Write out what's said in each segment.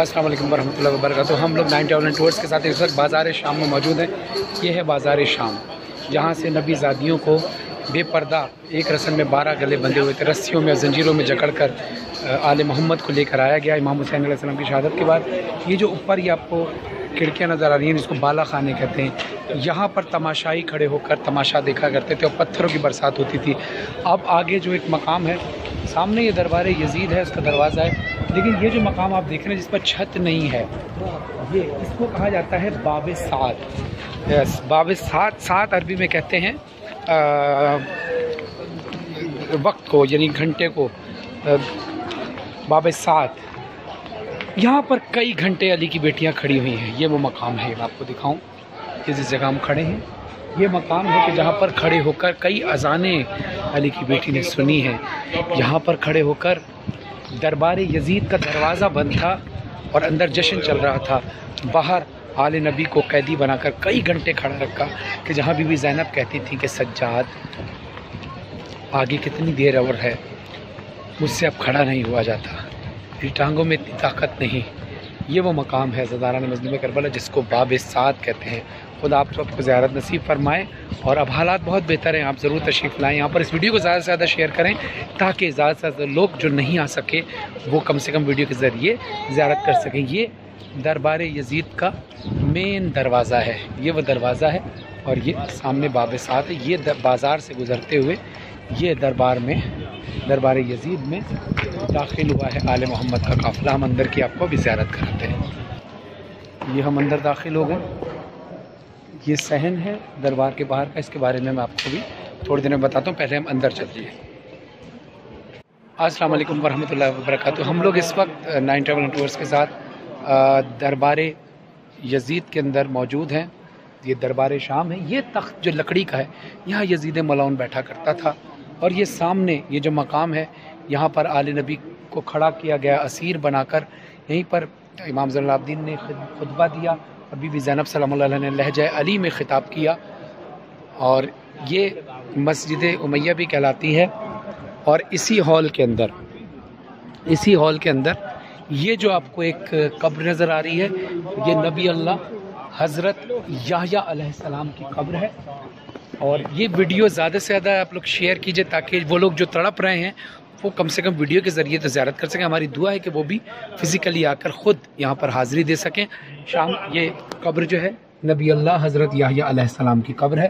السلام علیکم ورحمۃ اللہ وبرکاتہ۔ ہم لوگ نائن ٹاؤزن ٹورس کے ساتھ اس وقت بازار شام میں موجود ہیں۔ یہ ہے بازار شام۔ جہاں سے نبی زادیوں کو بے پردہ ایک رسم میں بارہ گلے بندھے ہوئے تھے۔ رسیوں میں زنجیروں میں جکڑ کر، آل محمد کو لے کر آیا گیا۔ امام حسین علیہ السلام کی شہادت کے بعد۔ یہ جو اوپر یہ آپ کو کھڑکیاں نظر آ رہی ہیں جس کو بالا خانے کہتے ہیں۔ یہاں پر تماشائی کھڑے ہو کر تماشا دیکھا کرتے تھے اور پتھروں کی برسات ہوتی تھی۔ اب آگے جو ایک مقام ہے، سامنے یہ دربار یزید ہے، اس کا دروازہ ہے۔ لیکن یہ جو مقام آپ دیکھ رہے ہیں، جس پر چھت نہیں ہے، یہ اس کو کہا جاتا ہے باب سات یس باب سات سات عربی میں کہتے ہیں وقت کو یعنی گھنٹے کو باب سات یہاں پر کئی گھنٹے علی کی بیٹیاں کھڑی ہوئی ہیں۔ یہ وہ مقام ہے، میں آپ کو دکھاؤں۔ کہ جس جگہ ہم کھڑے ہیں، یہ مقام ہے کہ جہاں پر کھڑے ہو کر کئی اذانیں علی کی بیٹی نے سنی ہیں۔ یہاں پر کھڑے ہو کر دربار یزید کا دروازہ بند تھا اور اندر جشن چل رہا تھا۔ باہر آل نبی کو قیدی بنا کر کئی گھنٹے کھڑا رکھا کہ جہاں بی بی زینب کہتی تھی کہ سجاد، آگے کتنی دیر اور ہے، مجھ سے اب کھڑا نہیں ہوا جاتا۔ میری ٹانگوں میں اتنی طاقت نہیں۔ یہ وہ مقام ہے زداران مظلم کربلا جس کو باب سعد کہتے ہیں۔ خدا آپ سب کو زیارت نصیب فرمائے اور اب حالات بہت بہتر ہیں۔ آپ ضرور تشریف لائیں۔ یہاں پر اس ویڈیو کو زیادہ سے زیادہ شیئر کریں تاکہ زیادہ سے زیادہ لوگ جو نہیں آ سکے وہ کم سے کم ویڈیو کے ذریعے زیارت کر سکیں۔ یہ دربار یزید کا مین دروازہ ہے۔ یہ وہ دروازہ ہے اور یہ سامنے باب ساتھ ہے۔ یہ بازار سے گزرتے ہوئے یہ دربار میں، دربار یزید میں داخل ہوا ہے آل محمد کا قافلہ۔ ہم اندر کی آپ کو بھی زیارت کراتے ہیں۔ یہ ہم اندر داخل ہو گئے۔ یہ صحن ہے دربار کے باہر کا، اس کے بارے میں میں آپ کو بھی تھوڑی دیر میں بتاتا ہوں۔ پہلے ہم اندر چلتے ہیں السلام علیکم ورحمۃ اللہ وبرکاتہ۔ ہم لوگ اس وقت نائن ٹریول ٹورس کے ساتھ دربار یزید کے اندر موجود ہیں۔ یہ دربار شام ہے۔ یہ تخت جو لکڑی کا ہے، یہاں یزید ملاؤن بیٹھا کرتا تھا۔ اور یہ سامنے یہ جو مقام ہے، یہاں پر آل نبی کو کھڑا کیا گیا، اسیر بنا کر یہیں پر امام ضلع الدین نے خطبہ دیا اور بی بی زینب صلی اللہ علیہ نے لہجہ علی میں خطاب کیا اور یہ مسجد امیہ بھی کہلاتی ہے اور اسی ہال کے اندر، اسی ہال کے اندر یہ جو آپ کو ایک قبر نظر آ رہی ہے، یہ نبی اللہ حضرت یاہیا علیہ السلام کی قبر ہے۔ اور یہ ویڈیو زیادہ سے زیادہ آپ لوگ شیئر کیجیے تاکہ وہ لوگ جو تڑپ رہے ہیں، وہ کم سے کم ویڈیو کے ذریعے تو زیارت کر سکیں۔ ہماری دعا ہے کہ وہ بھی فزیکلی آ کر خود یہاں پر حاضری دے سکیں۔ شام، یہ قبر جو ہے، نبی اللہ حضرت یاہیا علیہ السلام کی قبر ہے۔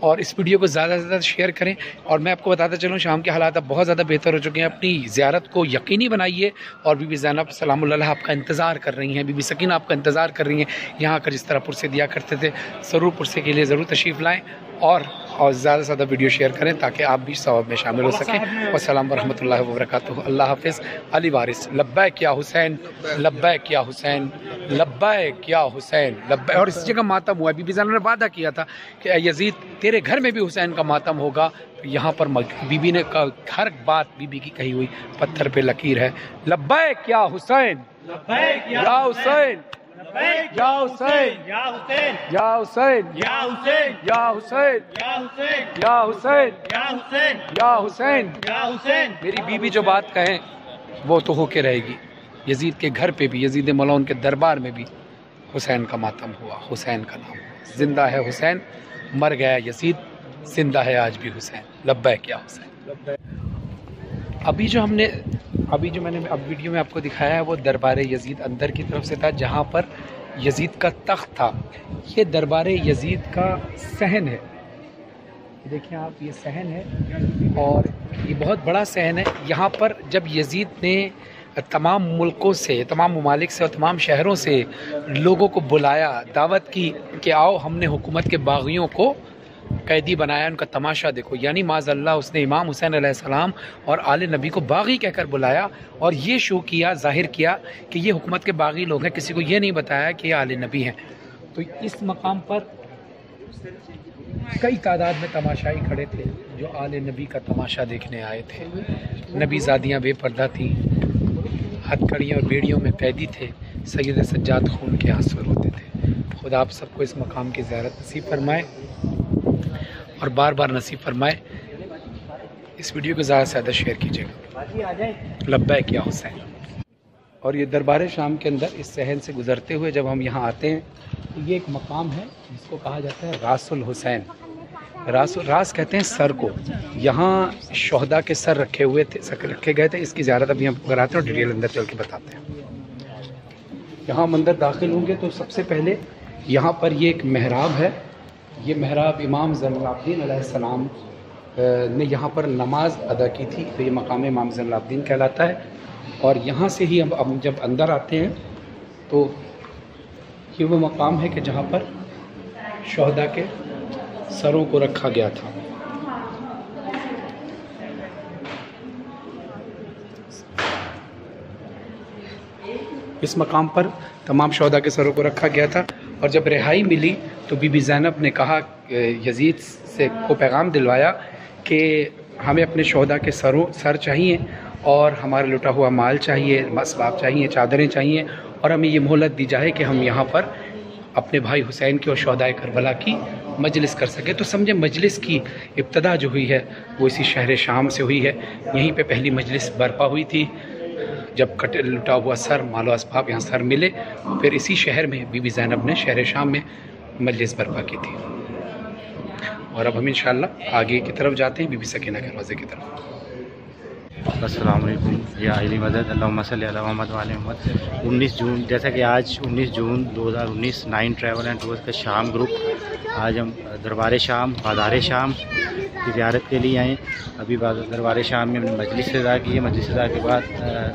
اور اس ویڈیو کو زیادہ سے زیادہ شیئر کریں اور میں آپ کو بتاتا چلوں شام کے حالات اب بہت زیادہ بہتر ہو چکے ہیں۔ اپنی زیارت کو یقینی بنائیے اور بی بی زینب سلام اللہ آپ کا انتظار کر رہی ہیں۔ بی بی سکینہ آپ کا انتظار کر رہی ہیں۔ یہاں کر جس طرح پرسے دیا کرتے تھے، ضرور پرسے کے لیے ضرور تشریف لائیں اور اور زیادہ سے زیادہ ویڈیو شیئر کریں تاکہ آپ بھی ثواب میں شامل ہو سکیں۔ السلام ورحمۃ اللہ وبرکاتہ۔ اللہ حافظ۔ علی وارث۔ لبیک کیا حسین۔ لبیک کیا حسین۔ لبیک کیا حسین۔ لبیک۔ اور اس جگہ ماتم ہوا بی بی زینب نے وعدہ کیا تھا کہ یزید تیرے گھر میں بھی حسین کا ماتم ہوگا۔ یہاں پر بی بی نے ہر بات بی بی کی کہی ہوئی۔ پتھر پہ لکیر ہے۔ لبیک کیا حسین۔ یا حسین۔ یا حسین یا حسین یا حسین یا حسین یا حسین یا حسین یا حسین یا حسین یا حسین میری بیوی جو بات کہیں وہ تو ہو کے رہے گی یزید کے گھر پہ بھی یزید ملون کے دربار میں بھی حسین کا ماتم ہوا حسین کا نام زندہ ہے حسین مر گیا یزید زندہ ہے آج بھی حسین لبیک کیا حسین ابھی جو ہم نے ابھی جو میں نے اب ویڈیو میں آپ کو دکھایا ہے، وہ دربار یزید اندر کی طرف سے تھا، جہاں پر یزید کا تخت تھا۔ یہ دربار یزید کا صحن ہے۔ دیکھیں آپ، یہ صحن ہے اور یہ بہت بڑا صحن ہے۔ یہاں پر جب یزید نے تمام ملکوں سے، تمام ممالک سے اور تمام شہروں سے لوگوں کو بلایا، دعوت کی کہ آؤ، ہم نے حکومت کے باغیوں کو قیدی بنایا، ان کا تماشا دیکھو۔ یعنی معذ اللہ، اس نے امام حسین علیہ السلام اور آل نبی کو باغی کہہ کر بلایا اور یہ شو کیا، ظاہر کیا کہ یہ حکومت کے باغی لوگ ہیں، کسی کو یہ نہیں بتایا کہ یہ آل نبی ہیں۔ تو اس مقام پر کئی تعداد میں تماشائی کھڑے تھے جو آل نبی کا تماشا دیکھنے آئے تھے۔ نبی زادیاں بے پردہ تھیں، ہتھ کڑیاں اور بیڑیوں میں قیدی تھے، سید سجاد خون کے آنسو روتے تھے۔ خدا آپ سب کو اس مقام کی زیارت نصیب فرمائے۔ اور بار بار نصیب فرمائے، اس ویڈیو کو زیادہ سے زیادہ شیئر کیجیے گا۔ لبیک یا حسین۔ اور یہ دربار شام کے اندر اس صحن سے گزرتے ہوئے جب ہم یہاں آتے ہیں تو یہ ایک مقام ہے جس کو کہا جاتا ہے راس الحسین۔ راس راس کہتے ہیں سر کو۔ یہاں شہدا کے سر رکھے ہوئے تھے رکھے گئے تھے، اس کی زیارت ابھی ہم کراتے ہیں اور ڈیٹیل اندر چل کے بتاتے ہیں۔ یہاں ہم اندر داخل ہوں گے تو سب سے پہلے یہاں پر یہ ایک محراب ہے۔ یہ محراب امام زین العابدین علیہ السلام نے یہاں پر نماز ادا کی تھی، تو یہ مقام امام زین العابدین کہلاتا ہے۔ اور یہاں سے ہی ہم جب اندر آتے ہیں، تو یہ وہ مقام ہے کہ جہاں پر شہدا کے سروں کو رکھا گیا تھا۔ اس مقام پر تمام شہدا کے سروں کو رکھا گیا تھا۔ اور جب رہائی ملی تو بی بی زینب نے کہا یزید سے کو پیغام دلوایا کہ ہمیں اپنے شہدا کے سروں سر چاہیے اور ہمارا لٹا ہوا مال چاہیے، اسباب چاہیے، چادریں چاہیے اور ہمیں یہ مہلت دی جائے کہ ہم یہاں پر اپنے بھائی حسین کی اور شہدائے کربلا کی مجلس کر سکے تو سمجھے مجلس کی ابتدا جو ہوئی ہے، وہ اسی شہر شام سے ہوئی ہے۔ یہیں پہ پہلی مجلس برپا ہوئی تھی، جب کٹ لٹا ہوا سر، مال و اسباب یہاں سر ملے۔ پھر اسی شہر میں بی بی زینب نے، شہر شام میں مجلس برپا کی تھی۔ اور اب ہم انشاءاللہ آگے کی طرف جاتے ہیں، بی بی سکینہ کے روزے کی طرف۔ السلام علیکم۔ یہ علی مدد اللہ صلی اللہ محمد محمد انیس جون، جیسا کہ آج انیس جون دو ہزار انیس، نائن ٹریول اینڈ ٹورس کا شام گروپ۔ آج ہم دربار شام، بازار شام کی زیارت کے لیے آئیں ابھی دربار شام میں مجلس ادا کی ہے۔ مجلس ادا کے بعد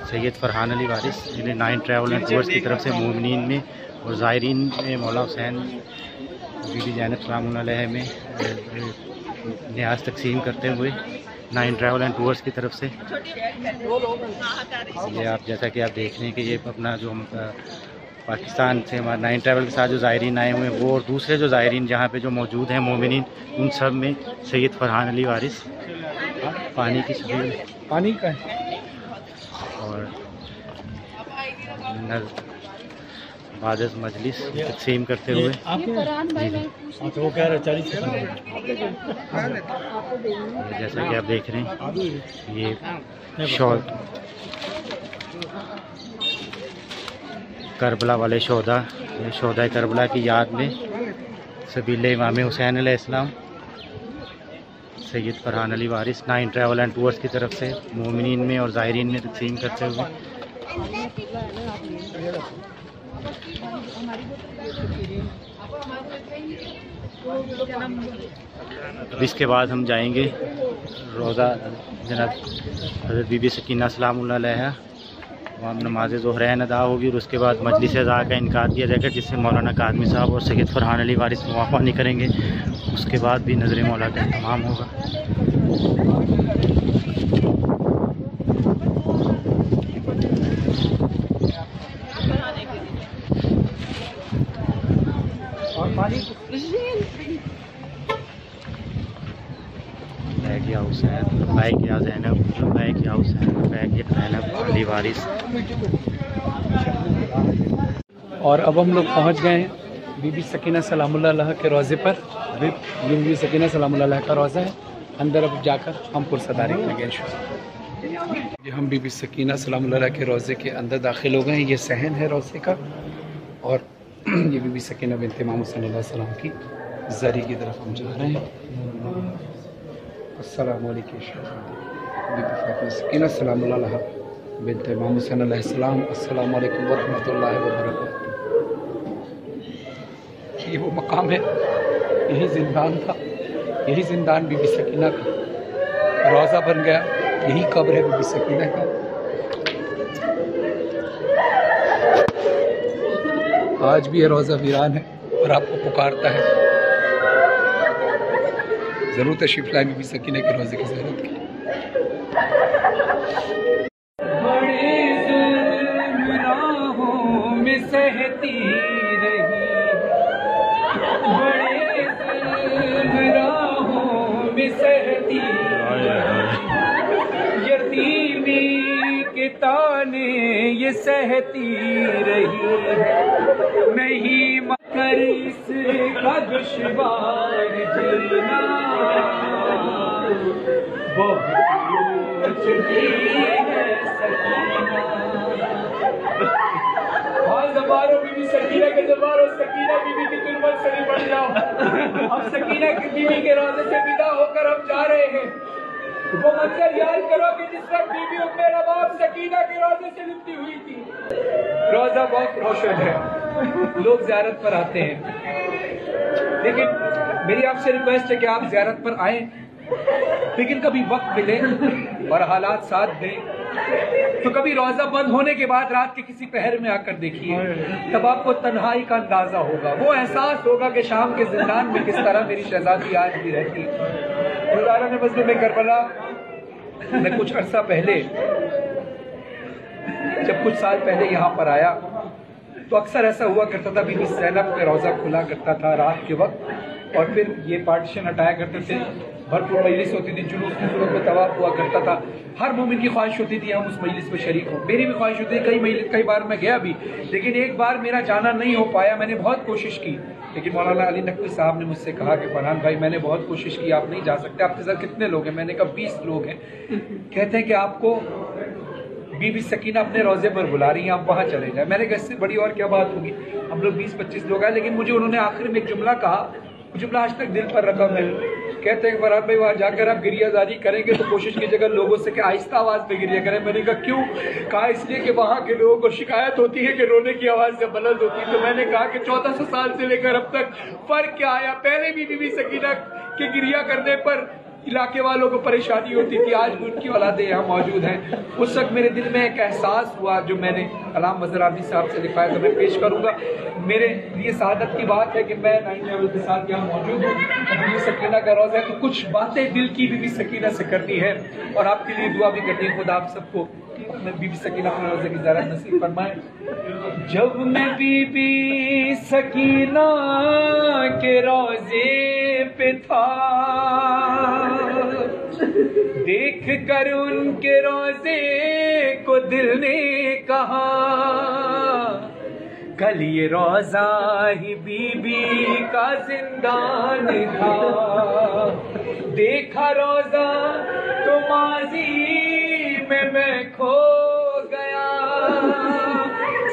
سید فرحان علی وارث، جنہیں نائن ٹریول اینڈ ٹورس کی طرف سے مومنین میں اور زائرین میں مولا حسین بی بی جینب سلام علیہ میں نیاز تقسیم کرتے ہوئے نائن ٹریول اینڈ ٹورس کی طرف سے یہ آپ جیسا کہ آپ دیکھ رہے ہیں کہ یہ اپنا جو پاکستان سے ہمارا نائن ٹریول کے ساتھ جو زائرین آئے ہوئے ہیں وہ اور دوسرے جو زائرین جہاں پہ جو موجود ہیں مومنین ان سب میں سید فرحان علی وارث پانی کی پانی کا اور بعد مجلس تقسیم کرتے ہوئے۔ جیسا کہ آپ دیکھ رہے ہیں یہ شور کربلا والے شہدا شہدا کربلا کی یاد میں سبیل امام حسین علیہ السلام سید فرحان علی وارث نائن ٹریول اینڈ ٹورس کی طرف سے مومنین میں اور زائرین میں تقسیم کرتے ہوئے۔ اس کے بعد ہم جائیں گے۔ روزہ جناب حضرت بی بی سکینہ السلام اللہ علیہ۔ وہاں نماز ظہرین ادا ہوگی اور اس کے بعد مجلس ادا کا انکار کیا جائے گا، جس سے مولانا کادمی صاحب اور سید فرحان علی وارث موافع نہیں کریں گے۔ اس کے بعد بھی نظر مولا کا اہتمام ہوگا بیگ ہاؤس ہے بیگ یا زینب بیگ ہاؤس ہے بیگ یا زینب علی وارث اور اب ہم لوگ پہنچ گئے ہیں بی بی سکینہ سلام اللہ علیہ کے روزے پر۔ بی بی سکینہ سلام اللہ علیہ کا روزہ ہے۔ اندر اب جا کر ہم پرسداری کریں گے یہ جی، ہم بی بی سکینہ سلام اللہ علیہ کے روزے کے اندر داخل ہو گئے ہیں۔ یہ صحن ہے روزے کا۔ اور یہ بی بی سکینہ بنت امام حسین علیہ السلام کی زری کی طرف ہم جا رہے ہیں۔ السلام علیکم بی بی فاطمہ سکینہ السلام علیہ بنت امام حسین علیہ السلام۔ السلام علیکم ورحمۃ اللہ وبرکاتہ۔ یہ وہ مقام ہے، یہی زندان تھا، یہی زندان بی بی سکینہ کا۔ روزہ بن گیا، یہی قبر ہے بی بی سکینہ کا۔ آج بھی یہ روزہ ویران ہے اور آپ کو پکارتا ہے۔ ضرور تشریف لائیں بھی سکینہ کے روزے کی ضرورت کی۔ سہتی رہی نہیں مکر اس کا دشوار جلنا۔ بہت ہے سکینہ مارو بی بی سکینہ کے مارو سکینہ بی بی کی ترمت سے نپٹ جاؤ۔ اب سکینہ کی بی بی کے روزے سے ودا ہو کر ہم جا رہے ہیں۔ وہ منظر یاد کرو کہ جس وقت بی بی ام رباب سکینہ کے روزے سے لپٹی ہوئی تھی۔ روزہ بہت روشن ہے۔ لوگ زیارت پر آتے ہیں۔ لیکن میری آپ سے ریکویسٹ ہے کہ آپ زیارت پر آئیں۔ لیکن کبھی وقت ملے اور حالات ساتھ دیں۔ تو کبھی روزہ بند ہونے کے بعد رات کے کسی پہر میں آ کر دیکھیے۔ تب آپ کو تنہائی کا اندازہ ہوگا۔ وہ احساس ہوگا کہ شام کے زندان میں کس طرح میری شہزادی آج بھی رہتی۔ گزارا نے مسجد میں کربلا میں کچھ عرصہ پہلے، جب کچھ سال پہلے یہاں پر آیا، تو اکثر ایسا ہوا کرتا تھا، بی بی سینب کا روزہ کھلا کرتا تھا رات کے وقت۔ اور پھر یہ پارٹیشن ہٹایا کرتے تھے۔ بھرپور مجلس ہوتی تھی، جلوس کی صورت میں طواف ہوا کرتا تھا۔ ہر مومن کی خواہش ہوتی تھی ہم اس مجلس میں شریک ہوں۔ میری بھی خواہش ہوتی تھی کئی مجلس، کئی بار میں گیا بھی، لیکن ایک بار میرا جانا نہیں ہو پایا۔ میں نے بہت کوشش کی، لیکن مولانا علی نقوی صاحب نے مجھ سے کہا کہ فرحان بھائی، میں نے بہت کوشش کی، آپ نہیں جا سکتے۔ آپ کے ساتھ کتنے لوگ ہیں؟ میں نے کہا بیس لوگ ہیں۔ کہتے ہیں کہ آپ کو بی بی سکینہ اپنے روزے پر بلا رہی ہیں، آپ وہاں چلے جائیں۔ میں نے کہا اس سے بڑی اور کیا بات ہوگی؟ ہم لوگ بیس پچیس لوگ ہیں لیکن مجھے انہوں نے آخر میں ایک جملہ کہا جملہ آج تک دل پر رکھا میں کہتے ہیں فرحان بھائی، وہاں جا کر آپ گری زاری کریں گے تو کوشش کیجیے گا لوگوں سے کہ آہستہ آواز پہ گریہ کریں۔ میں نے کہا، کیوں؟ کہا اس لیے کہ وہاں کے لوگوں کو شکایت ہوتی ہے کہ رونے کی آواز سے بلند ہوتی۔ ہے تو میں نے کہا کہ چودہ سو سال سے لے کر اب تک فرق کیا آیا؟ پہلے بھی بی بی سکینہ کے گریہ کرنے پر علاقے والوں کو پریشانی ہوتی تھی، آج ان کی اولادیں یہاں موجود ہیں۔ اس وقت میرے دل میں ایک احساس ہوا جو میں نے علام وزر عابدی صاحب سے لکھا ہے تو میں پیش کروں گا۔ میرے لیے سعادت کی بات ہے کہ میں نائن لیول کے ساتھ یہاں موجود ہوں۔ بی سکینہ کا روز ہے تو کچھ باتیں دل کی بی بی سکینہ سے کرنی ہے۔ اور آپ کے لیے دعا بھی کرنی ہے خدا آپ سب کو بی بی سکینہ اپنے روزے کی زیارت نصیب فرمائے جب میں بی بی سکینہ کے روزے پہ تھا۔ دیکھ کر ان کے روزے کو دل نے کہا۔ کل یہ روزہ ہی بی بی کا زندان تھا دیکھا روزہ تو ماضی میں میں کھو گیا۔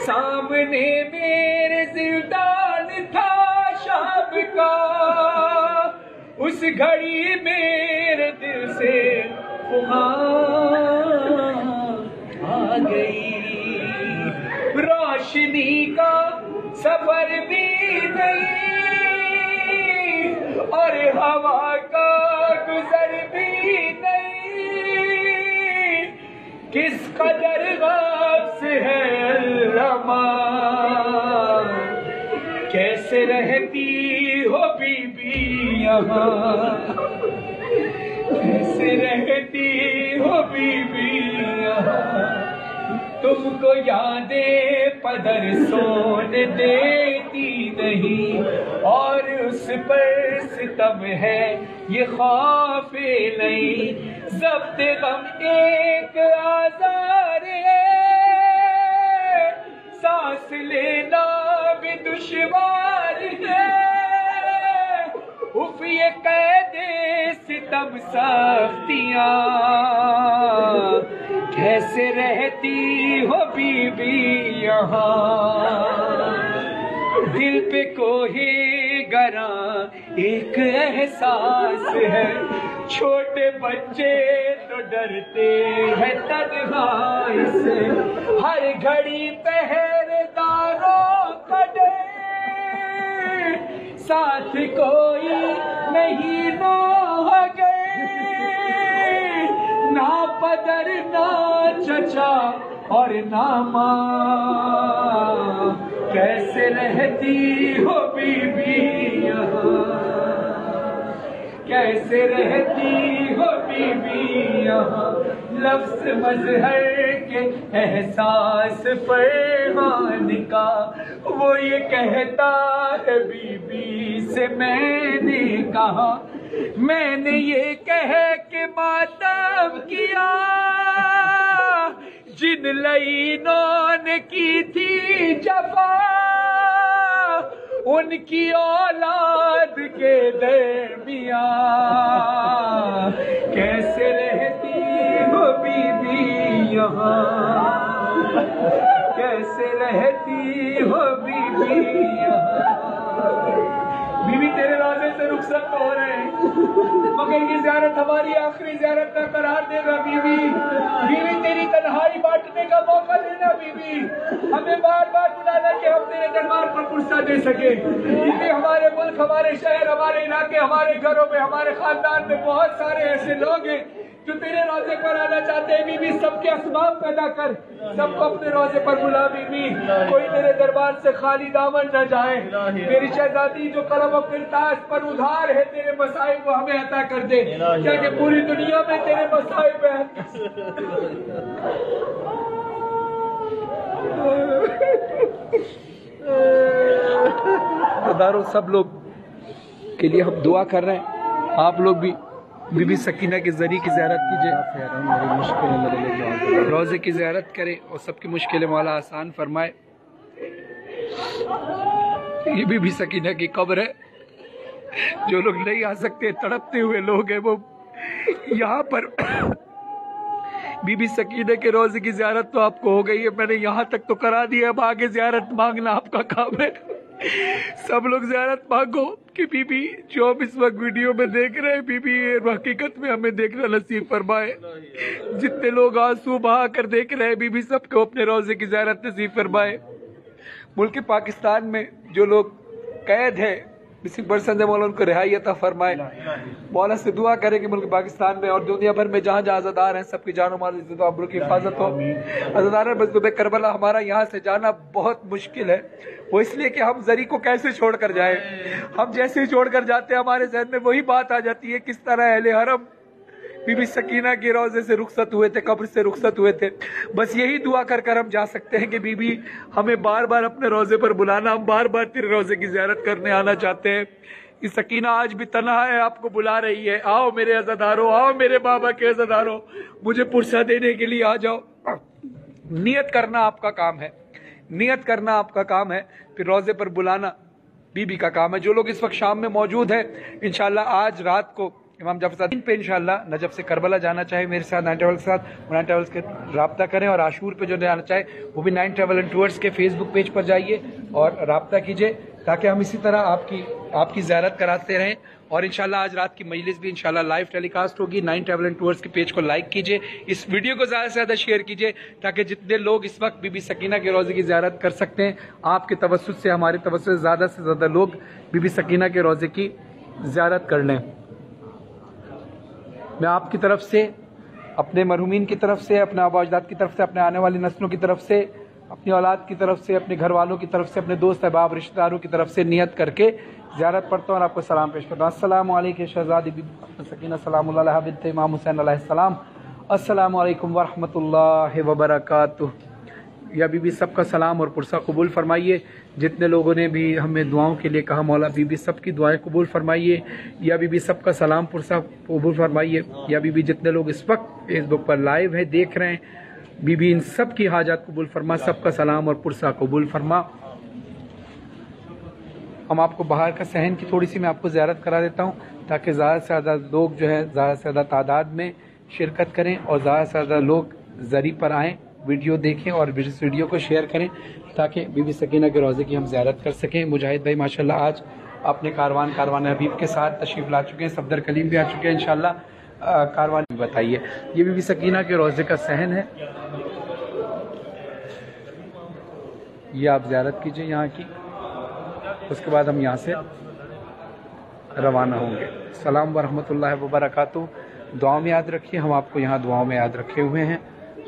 سامنے میرے زندان تھا شام کا۔ اس گھڑی میرے دل سے آ گئی۔ روشنی کا سفر بھی نہیں اور ہوا کا گزر بھی نہیں۔ کس قدر غاب سے ہے علامہ؟ کیسے رہتی ہو یہاں کیسے رہتی ہو بی بی یہاں تم کو یادیں پدر سون دیتی نہیں، اور اس پر ستم ہے یہ خوف نہیں۔ ضبط غم ایک آزار ہے، سانس لینا بھی دشوار ہے اف یہ قید ستم سختیاں۔ کیسے رہتی ہو بی بی یہاں؟ دل پہ کوئی گراں ایک احساس ہے۔ چھوٹے بچے تو ڈرتے ہیں تنہائی سے۔ ہر گھڑی پہرے داروں کا ڈر۔ ساتھ کوئی نہیں نہ گئے نہ پدر، نہ چچا اور نہ ماں۔ کیسے رہتی ہو بی بی یہاں؟ کیسے رہتی ہو بی بی یہاں؟ لفظ مظہر کے احساس فرمان کا وہ یہ کہتا ہے بی سے میں نے کہا، میں نے یہ کہہ کے ماتم کیا۔ جن لئینوں نے کی تھی جفا، ان کی اولاد کے درمیان کیسے رہتی ہو بی بی یہاں؟ کیسے رہتی ہو بی بی بیوی تیرے رازے سے رخصت تو ہو رہے ہیں۔ مگر یہ زیارت ہماری آخری زیارت کا قرار دے گا بیوی۔ بیوی، تیری تنہائی بانٹنے کا موقع دینا بیوی۔ ہمیں بار بار بلانا کہ ہم تیرے دربار پر پرسہ دے سکے بیوی ہمارے ملک، ہمارے شہر، ہمارے علاقے، ہمارے گھروں میں، ہمارے خاندان میں بہت سارے ایسے لوگ ہیں جو تیرے روزے پر آنا چاہتے ہیں، بیوی، سب کے اسباب پیدا کر، سب کو اپنے روزے پر بلا، بیوی۔ کوئی تیرے دربار سے خالی دامن نہ جائے۔ میری شہزادی جو قلم و کرتاس پر ادھار ہے، تیرے مسائل کو ہمیں عطا کر دے۔ کہ پوری دنیا میں تیرے مسائل بیان اداروں سب لوگ کے لیے ہم دعا کر رہے ہیں۔ آپ لوگ بھی بی بی سکینہ کے ذریعے کی زیارت کیجیے۔ روزے کی زیارت کریں اور سب کی مشکلیں مولا آسان فرمائے۔ یہ بی بی سکینہ کی قبر ہے۔ جو لوگ نہیں آ سکتے تڑپتے ہوئے لوگ ہیں وہ۔ یہاں پر بی بی سکینہ کے روزے کی زیارت تو آپ کو ہو گئی ہے۔ میں نے یہاں تک تو کرا دیا اب آگے زیارت مانگنا آپ کا کام ہے۔ سب لوگ زیارت مانگو۔ کہ بی بی جو ہم اس وقت ویڈیو میں دیکھ رہے ہیں، بی بی حقیقت میں ہمیں دیکھنا نصیب فرمائے۔ جتنے لوگ آنسو بہا کر دیکھ رہے ہیں، بی بی سب کو اپنے روزے کی زیارت نصیب فرمائے۔ ملک پاکستان میں جو لوگ قید ہے کسی برسند مولا ان کو رہائی عطا فرمائے۔ مولا سے دعا کرے کہ ملک پاکستان میں اور دنیا بھر میں جہاں جہاں عزدار ہیں سب کی جان و مال عزت و عبرو کی حفاظت ہو۔ عزدار مسجد کربلا ہمارا یہاں سے جانا بہت مشکل ہے۔ وہ اس لیے کہ ہم زری کو کیسے چھوڑ کر جائیں؟ ہم جیسے ہی چھوڑ کر جاتے ہیں ہمارے ذہن میں وہی بات آ جاتی ہے کس طرح اہل حرم بی بی سکینہ کے روزے سے رخصت ہوئے تھے، قبر سے رخصت ہوئے تھے۔ بس یہی دعا کر کر ہم جا سکتے ہیں کہ بی بی، ہمیں بار بار اپنے روزے پر بلانا، ہم بار بار تیرے روزے کی زیارت کرنے آنا چاہتے ہیں۔ یہ سکینہ آج بھی تنہا ہے، آپ کو بلا رہی ہے۔ آؤ میرے عزدارو آؤ میرے بابا کے عزدارو مجھے پرسہ دینے کے لیے آ جاؤ۔ نیت کرنا آپ کا کام ہے۔ نیت کرنا آپ کا کام ہے۔ پھر روزے پر بلانا بی بی کا کام ہے۔ جو لوگ اس وقت شام میں موجود ہیں، انشاءاللہ آج رات کو امام جعفر صاحب پہ انشاءاللہ نجب سے کربلا جانا چاہے، میرے ساتھ، نائن ٹریول کے ساتھ، نائن ٹریولس کے رابطہ کریں اور عاشور پہ جو جانا چاہے، وہ بھی نائن ٹریول اینڈ ٹورس کے فیس بک پیج پر جائیے اور رابطہ کیجیے تاکہ ہم اسی طرح آپ کی آپ کی زیارت کراتے رہیں اور انشاءاللہ آج رات کی مجلس بھی انشاءاللہ لائیو ٹیلی کاسٹ ہوگی۔ نائن ٹریول اینڈ ٹورس کے پیج کو لائک کیجیے اس ویڈیو کو زیادہ سے زیادہ شیئر کیجیے تاکہ جتنے لوگ اس وقت بی بی سکینہ کے روزے کی زیارت کر سکتے ہیں، آپ کے توسط سے، ہمارے توسط سے زیادہ سے زیادہ لوگ بی بی سکینہ کے روزے کی زیارت کر لیں۔ میں آپ کی طرف سے، اپنے مرحومین کی طرف سے، اپنے آبا اجداد کی طرف سے، اپنے آنے والی نسلوں کی طرف سے، اپنی اولاد کی طرف سے، اپنے گھر والوں کی طرف سے، اپنے دوست، احباب، رشتہ داروں کی طرف سے نیت کر کے زیارت پڑھتا ہوں اور آپ کو سلام پیش کرتا ہوں۔ السلام علیکم شہزادی سکینہ السلام اللہ علیہ بنت امام حسین علیہ السلام۔ السلام علیکم ورحمۃ اللہ وبرکاتہ۔ یا بی بی سب کا سلام اور پرسہ قبول فرمائیے۔ جتنے لوگوں نے بھی ہمیں دعاؤں کے لیے کہا، مولا بی بی سب کی دعائیں قبول فرمائیے۔ یا بی بی سب کا سلام پرسہ قبول فرمائیے۔ یا بی بی جتنے لوگ اس وقت فیس بک پر لائیو ہیں، دیکھ رہے ہیں، بی بی ان سب کی حاجات قبول فرما، سب کا سلام اور پرسہ قبول فرما۔ ہم آپ کو باہر کا صحن کی تھوڑی سی میں آپ کو زیارت کرا دیتا ہوں، تاکہ زیادہ سے زیادہ لوگ جو ہے زیادہ سے زیادہ تعداد میں شرکت کریں اور زیادہ سے زیادہ لوگ زری پر آئیں۔ ویڈیو دیکھیں اور اس ویڈیو کو شیئر کریں تاکہ بی بی سکینہ کے روزے کی ہم زیارت کر سکیں۔ مجاہد بھائی، ماشاءاللہ، آج اپنے کاروان کاروان حبیب کے ساتھ تشریف لا چکے ہیں، صفدر کلیم بھی آ چکے ہیں، انشاءاللہ کاروان بھی بتائیے۔ یہ بی بی سکینہ کے روزے کا صحن ہے۔ یہ آپ زیارت کیجیے یہاں کی۔ اس کے بعد ہم یہاں سے روانہ ہوں گے۔ السلام ورحمۃ اللہ وبرکاتہ۔ دعاؤں میں یاد رکھیے، ہم آپ کو یہاں دعاؤں میں یاد رکھے ہوئے ہیں۔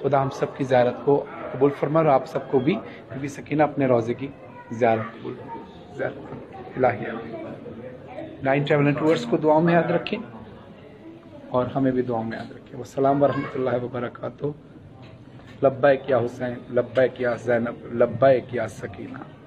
خدا ہم سب کی زیارت کو قبول فرما اور آپ سب کو بھی بی سکینہ اپنے روزے کی زیارت قبول زیارت الہیہ نائن ٹریول ٹورس کو دعاؤں میں یاد رکھیں اور ہمیں بھی دعاؤں میں یاد رکھیں۔ السلام ورحمۃ اللہ وبرکاتہ۔ لبیک یا حسین، لبیک یا زینب، لبیک یا سکینہ۔